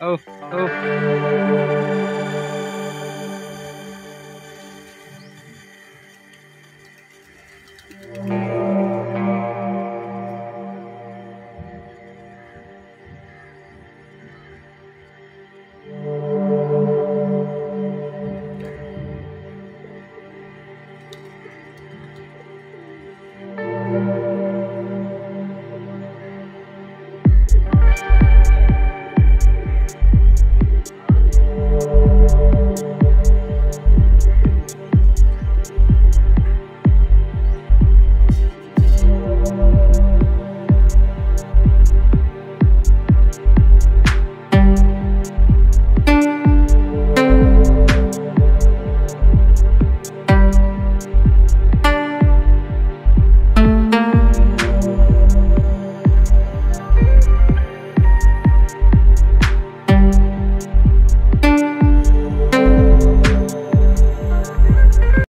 哦哦。